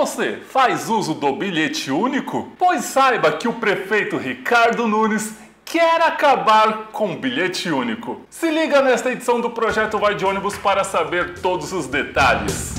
Você faz uso do bilhete único? Pois saiba que o prefeito Ricardo Nunes quer acabar com o bilhete único. Se liga nesta edição do projeto Vai de Ônibus para saber todos os detalhes.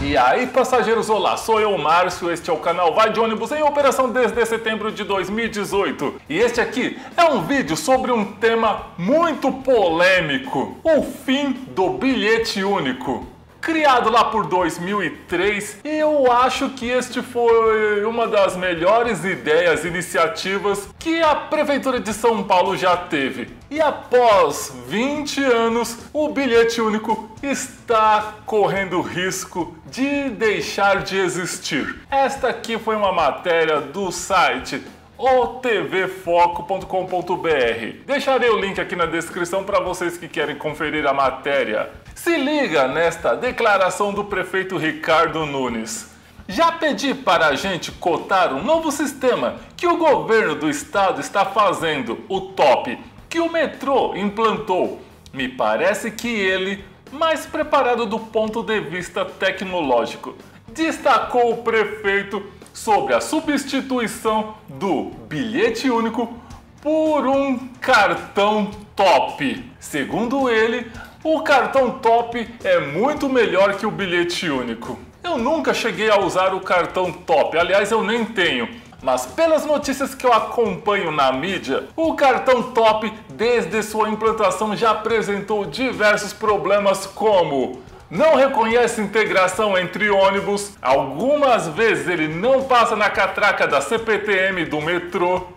E aí, passageiros, olá, sou eu, Márcio, este é o canal Vai de Ônibus em operação desde setembro de 2018. E este aqui é um vídeo sobre um tema muito polêmico, o fim do bilhete único criado lá por 2003, e eu acho que este foi uma das melhores ideias, iniciativas que a Prefeitura de São Paulo já teve. E após 20 anos, o bilhete único está correndo risco de deixar de existir. Esta aqui foi uma matéria do site otvfoco.com.br. Deixarei o link aqui na descrição para vocês que querem conferir a matéria. Se liga nesta declaração do prefeito Ricardo Nunes. Já pedi para a gente cotar um novo sistema que o governo do estado está fazendo, o TOP, que o metrô implantou. Me parece que ele mais preparado do ponto de vista tecnológico. Destacou o prefeito sobre a substituição do bilhete único por um cartão top. Segundo ele, o cartão top é muito melhor que o bilhete único. Eu nunca cheguei a usar o cartão top, aliás, eu nem tenho. Mas pelas notícias que eu acompanho na mídia, o cartão top, desde sua implantação, já apresentou diversos problemas como não reconhece integração entre ônibus, algumas vezes ele não passa na catraca da CPTM do metrô.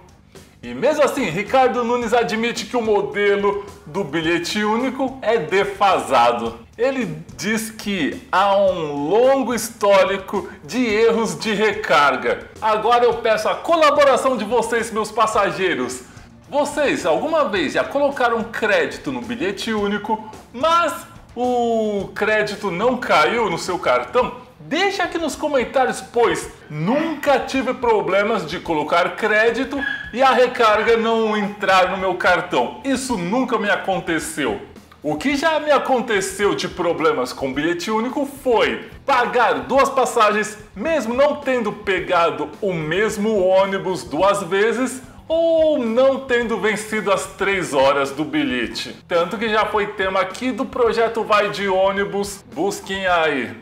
E mesmo assim, Ricardo Nunes admite que o modelo do bilhete único é defasado. Ele diz que há um longo histórico de erros de recarga. Agora eu peço a colaboração de vocês, meus passageiros. Vocês alguma vez já colocaram crédito no bilhete único, mas o crédito não caiu no seu cartão? Deixa aqui nos comentários, pois nunca tive problemas de colocar crédito e a recarga não entrar no meu cartão. Isso nunca me aconteceu. O que já me aconteceu de problemas com bilhete único foi pagar duas passagens, mesmo não tendo pegado o mesmo ônibus duas vezes, ou não tendo vencido as 3 horas do bilhete. Tanto que já foi tema aqui do projeto Vai de Ônibus, busquem aí.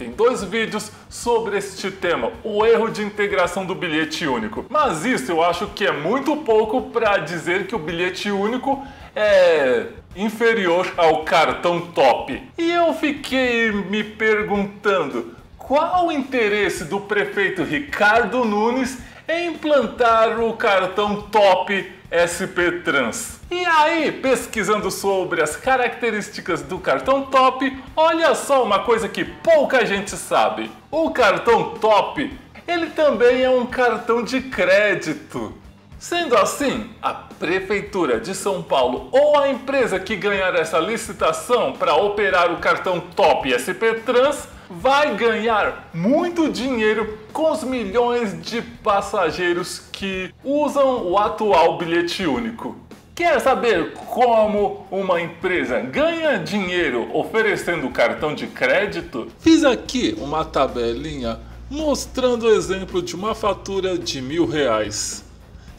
Tem dois vídeos sobre este tema, o erro de integração do bilhete único. Mas isso eu acho que é muito pouco para dizer que o bilhete único é inferior ao cartão top. E eu fiquei me perguntando qual o interesse do prefeito Ricardo Nunes é implantar o cartão Top SP Trans. E aí, pesquisando sobre as características do cartão Top, olha só uma coisa que pouca gente sabe. O cartão Top, ele também é um cartão de crédito. Sendo assim, a Prefeitura de São Paulo ou a empresa que ganhar essa licitação para operar o cartão Top SP Trans vai ganhar muito dinheiro com os milhões de passageiros que usam o atual bilhete único. Quer saber como uma empresa ganha dinheiro oferecendo cartão de crédito? Fiz aqui uma tabelinha mostrando o exemplo de uma fatura de mil reais.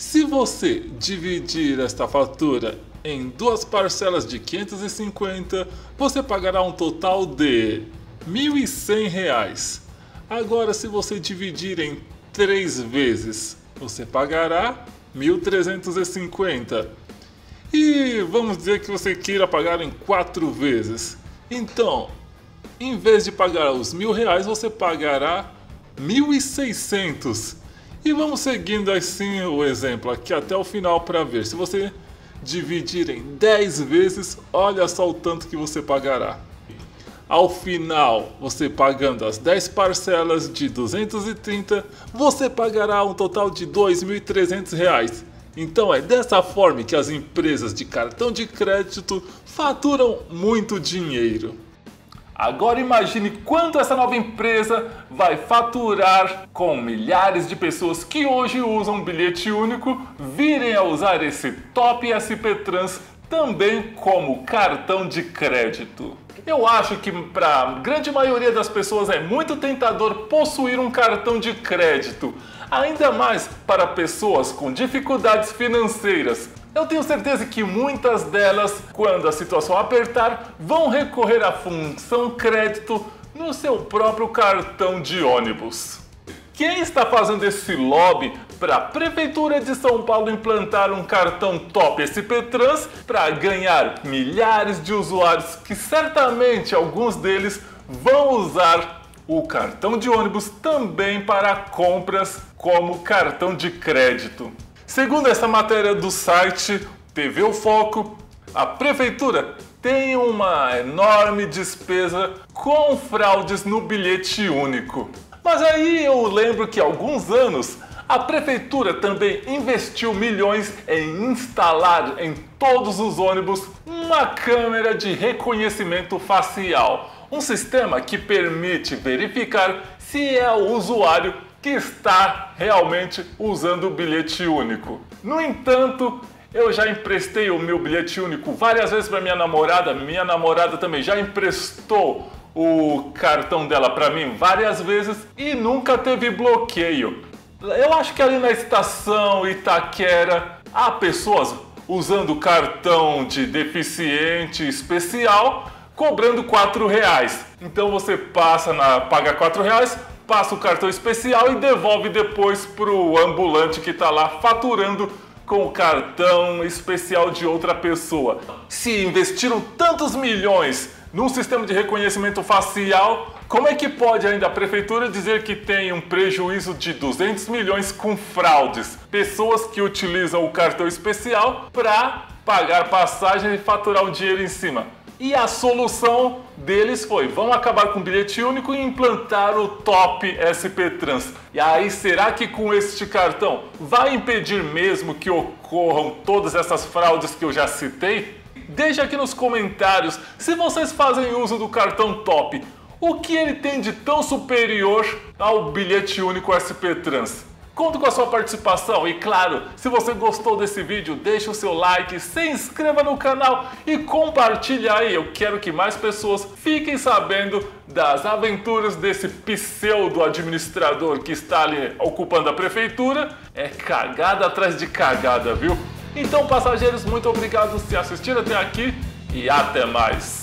Se você dividir esta fatura em duas parcelas de 550, você pagará um total de R$ 1.100. Agora, se você dividir em três vezes, você pagará R$ 1.350. E vamos dizer que você queira pagar em quatro vezes. Então, em vez de pagar os mil reais, você pagará 1.600. E vamos seguindo assim o exemplo aqui até o final para ver. Se você dividir em 10 vezes, olha só o tanto que você pagará. Ao final, você pagando as 10 parcelas de 230, você pagará um total de R$ 2.300. Então é dessa forma que as empresas de cartão de crédito faturam muito dinheiro. Agora imagine quanto essa nova empresa vai faturar com milhares de pessoas que hoje usam bilhete único virem a usar esse Top SP Trans também como cartão de crédito. Eu acho que para a grande maioria das pessoas é muito tentador possuir um cartão de crédito, ainda mais para pessoas com dificuldades financeiras. Eu tenho certeza que muitas delas, quando a situação apertar, vão recorrer à função crédito no seu próprio cartão de ônibus. Quem está fazendo esse lobby para a Prefeitura de São Paulo implantar um cartão top SP Trans para ganhar milhares de usuários que certamente alguns deles vão usar o cartão de ônibus também para compras como cartão de crédito. Segundo essa matéria do site TV o Foco, a prefeitura tem uma enorme despesa com fraudes no bilhete único. Mas aí eu lembro que há alguns anos a prefeitura também investiu milhões em instalar em todos os ônibus uma câmera de reconhecimento facial, um sistema que permite verificar se é o usuário que está realmente usando o bilhete único. No entanto, eu já emprestei o meu bilhete único várias vezes para minha namorada, minha namorada também já emprestou o cartão dela para mim várias vezes e nunca teve bloqueio. Eu acho que ali na estação Itaquera há pessoas usando cartão de deficiente especial cobrando quatro reais. Então você passa na paga quatro reais, passa o cartão especial e devolve depois pro ambulante que está lá faturando com o cartão especial de outra pessoa. Se investiram tantos milhões num sistema de reconhecimento facial, como é que pode ainda a prefeitura dizer que tem um prejuízo de 200 milhões com fraudes? Pessoas que utilizam o cartão especial para pagar passagem e faturar o dinheiro em cima. E a solução deles foi: vamos acabar com o bilhete único e implantar o Top SP Trans. E aí, será que com este cartão vai impedir mesmo que ocorram todas essas fraudes que eu já citei? Deixe aqui nos comentários se vocês fazem uso do cartão Top. O que ele tem de tão superior ao bilhete único SP Trans? Conto com a sua participação e claro, se você gostou desse vídeo, deixe o seu like, se inscreva no canal e compartilhe aí. Eu quero que mais pessoas fiquem sabendo das aventuras desse pseudo administrador que está ali ocupando a prefeitura. É cagada atrás de cagada, viu? Então, passageiros, muito obrigado por assistir até aqui e até mais.